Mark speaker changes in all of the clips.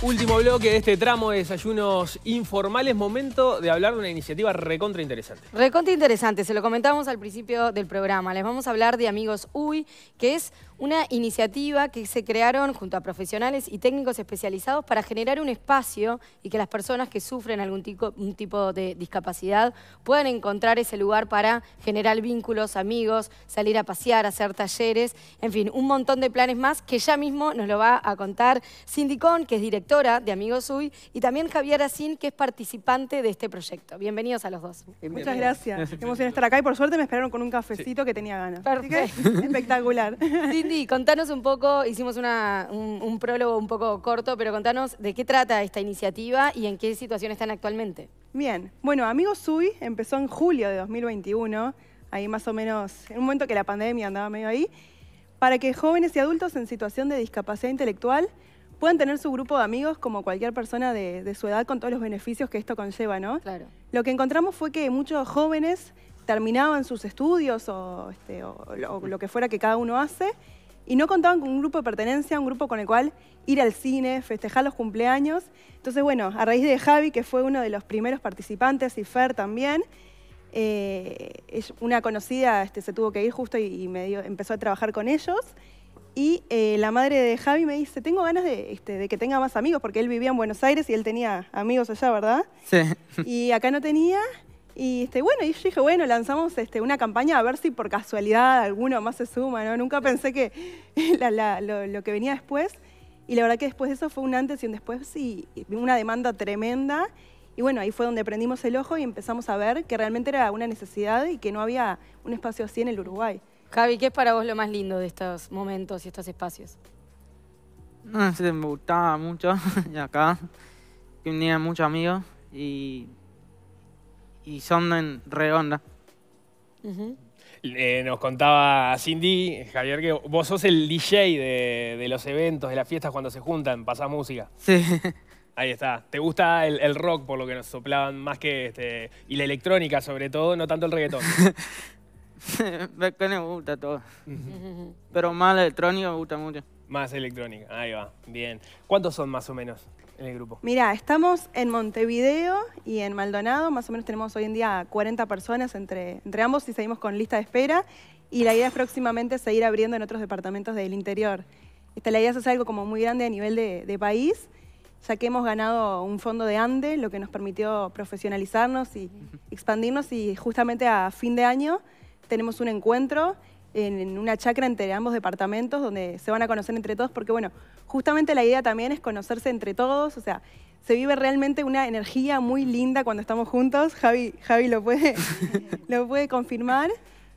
Speaker 1: Último bloque de este tramo de desayunos informales. Momento de hablar de una iniciativa recontra interesante.
Speaker 2: Recontra interesante, se lo comentamos al principio del programa. Les vamos a hablar de Amigos UI, que es una iniciativa que se crearon junto a profesionales y técnicos especializados para generar un espacio y que las personas que sufren algún tipo, un tipo de discapacidad puedan encontrar ese lugar para generar vínculos, amigos, salir a pasear, hacer talleres, en fin, un montón de planes más que ya mismo nos lo va a contar Cindy Con, que es directora de Amigos UI, y también Javier Asín, que es participante de este proyecto. Bienvenidos a los dos.
Speaker 3: Muchas gracias. Qué emoción estar acá y por suerte me esperaron con un cafecito que tenía ganas. Así que, espectacular.
Speaker 2: Cindy, contanos un poco, hicimos una- un, un prólogo un poco corto, pero contanos de qué trata esta iniciativa y en qué situación están actualmente.
Speaker 3: Bien, bueno, Amigos Sui empezó en julio de 2021, ahí más o menos, en un momento que la pandemia andaba medio ahí, para que jóvenes y adultos en situación de discapacidad intelectual puedan tener su grupo de amigos como cualquier persona de, de su edad con todos los beneficios que esto conlleva, ¿no?
Speaker 2: Claro.
Speaker 3: Lo que encontramos fue que muchos jóvenes terminaban sus estudios o, este, o lo, o lo que fuera que cada uno hace y no contaban con un grupo de pertenencia, un grupo con el cual ir al cine, festejar los cumpleaños. Entonces, bueno, a raíz de Javi, que fue uno de los primeros participantes, y Fer también, eh, es una conocida este, se tuvo que ir justo y, y me dio- empezó a trabajar con ellos. Y eh, la madre de Javi me dice, tengo ganas de, este, de que tenga más amigos, porque él vivía en Buenos Aires y él tenía amigos allá, ¿verdad?
Speaker 4: Sí.
Speaker 3: y acá no tenía. Y este, bueno, y yo dije, bueno, lanzamos este, una campaña a ver si por casualidad alguno más se suma, ¿no? Nunca pensé que la- la- lo, lo que venía después. Y la verdad que después de eso fue un antes y un después y y una demanda tremenda. Y bueno, ahí fue donde prendimos el ojo y empezamos a ver que realmente era una necesidad y que no había un espacio así en el Uruguay.
Speaker 2: Javi, ¿qué es para vos lo más lindo de estos momentos y estos espacios?
Speaker 4: No sé, me gustaba mucho. Y acá tenía muchos amigos y, y son en redonda.
Speaker 1: Eh, nos contaba Cindy, Javier, que vos sos el DJ de, de los eventos, de las fiestas cuando se juntan, pasás música.
Speaker 4: Sí.
Speaker 1: Ahí está. ¿Te gusta el, el rock por lo que nos soplaban más que este, y la electrónica sobre todo, no tanto el reggaetón?
Speaker 4: Que me gusta todo. Pero más la electrónica me gusta mucho.
Speaker 1: más electrónica. Ahí va. Bien. ¿Cuántos son más o menos en?
Speaker 3: Mira, estamos en Montevideo y en Maldonado, más o menos tenemos hoy en día 40 personas entre, entre ambos y seguimos con lista de espera. Y la idea es próximamente seguir abriendo en otros departamentos del interior. Esta, la idea es hacer algo como muy grande a nivel de, de país, ya que hemos ganado un fondo de ANDE, lo que nos permitió profesionalizarnos y expandirnos. Y justamente a fin de año tenemos un encuentro en, en una chacra entre ambos departamentos donde se van a conocer entre todos, porque bueno, justamente la idea también es conocerse entre todos, o sea, se vive realmente una energía muy linda cuando estamos juntos, Javi, Javi lo, puede, lo puede confirmar.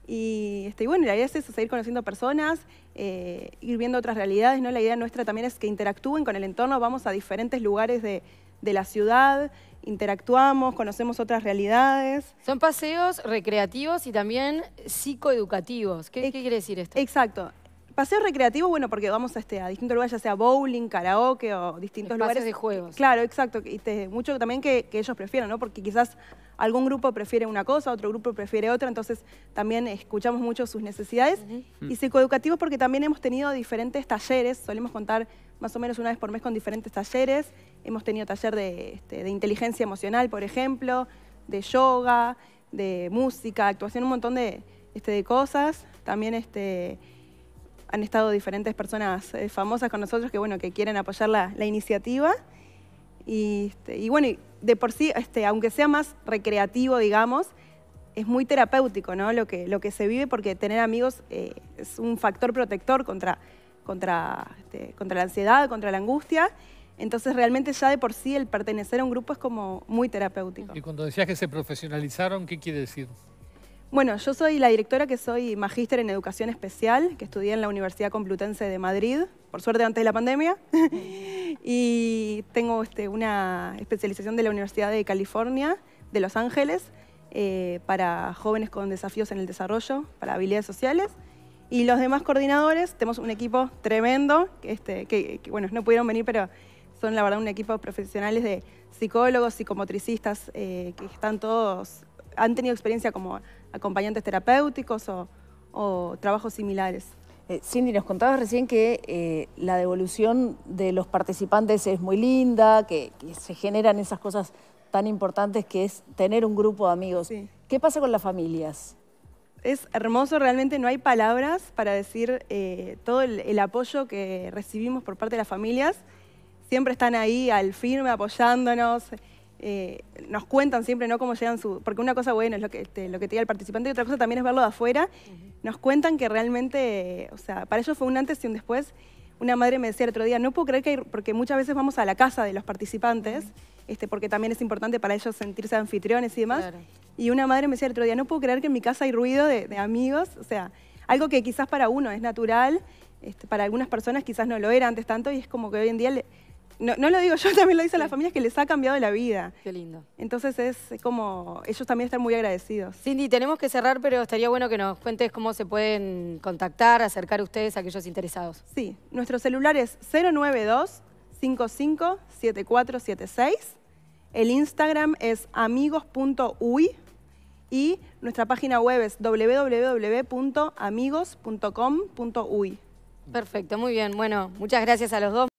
Speaker 3: Y, este, bueno, la idea es eso, seguir conociendo personas, eh, ir viendo otras realidades, ¿no? La idea nuestra también es que interactúen con el entorno, vamos a diferentes lugares de, de la ciudad, interactuamos, conocemos otras realidades.
Speaker 2: Son paseos recreativos y también psicoeducativos. ¿Qué, quiere decir esto?
Speaker 3: Exacto. Paseo recreativo, bueno, porque vamos a, este, a distintos lugares, ya sea bowling, karaoke o distintos
Speaker 2: Espacios
Speaker 3: lugares.
Speaker 2: de juegos.
Speaker 3: Claro, exacto. Y te- mucho también que, que ellos prefieran, ¿no? Porque quizás algún grupo prefiere una cosa, otro grupo prefiere otra, entonces también escuchamos mucho sus necesidades. Y psicoeducativos porque también hemos tenido diferentes talleres, solemos contar más o menos una vez por mes con diferentes talleres. Hemos tenido taller de, este, de inteligencia emocional, por ejemplo, de yoga, de música, actuación, un montón de, este, de cosas. También este, han estado diferentes personas eh, famosas con nosotros que, bueno, que quieren apoyar la, la iniciativa. Y, este, y bueno, de por sí, este, aunque sea más recreativo, digamos, es muy terapéutico ¿no? lo, que, lo que se vive porque tener amigos eh, es un factor protector contra, contra, este, contra la ansiedad, contra la angustia. Entonces realmente ya de por sí el pertenecer a un grupo es como muy terapéutico.
Speaker 5: Y cuando decías que se profesionalizaron, ¿qué quiere decir?
Speaker 3: Bueno, yo soy la directora que soy magíster en educación especial, que estudié en la Universidad Complutense de Madrid, por suerte antes de la pandemia, y tengo este, una especialización de la Universidad de California, de Los Ángeles, eh, para jóvenes con desafíos en el desarrollo, para habilidades sociales. Y los demás coordinadores, tenemos un equipo tremendo, que, este, bueno, no pudieron venir, pero son la verdad un equipo de profesionales de psicólogos, psicomotricistas, eh, que están todos, han tenido experiencia como acompañantes terapéuticos o, o trabajos similares.
Speaker 6: Eh, Cindy, nos contabas recién que eh, la devolución de los participantes es muy linda, que, que se generan esas cosas tan importantes que es tener un grupo de amigos.
Speaker 3: Sí.
Speaker 6: ¿Qué pasa con las familias?
Speaker 3: Es hermoso, realmente no hay palabras para decir eh, todo el, el apoyo que recibimos por parte de las familias. Siempre están ahí al firme apoyándonos. Eh, nos cuentan siempre ¿no? cómo llegan su... Porque una cosa, bueno, es lo que, te, lo que te diga el participante y otra cosa también es verlo de afuera. Nos cuentan que realmente, o sea, para ellos fue un antes y un después. Una madre me decía el otro día, no puedo creer que hay... Porque muchas veces vamos a la casa de los participantes, este, porque también es importante para ellos sentirse anfitriones y demás.
Speaker 2: Claro.
Speaker 3: Y una madre me decía el otro día, no puedo creer que en mi casa hay ruido de, de amigos, o sea, algo que quizás para uno es natural, este, para algunas personas quizás no lo era antes tanto y es como que hoy en día, le- no, no lo digo yo, también lo dicen las familias, que les ha cambiado la vida.
Speaker 2: Qué lindo.
Speaker 3: Entonces es como, ellos también están muy agradecidos.
Speaker 2: Cindy, tenemos que cerrar, pero estaría bueno que nos cuentes cómo se pueden contactar, acercar ustedes a aquellos interesados.
Speaker 3: Sí, nuestro celular es 092 55 7476. El Instagram es amigos.uy y nuestra página web es www.amigos.com.uy.
Speaker 2: Perfecto, muy bien. Bueno, muchas gracias a los dos.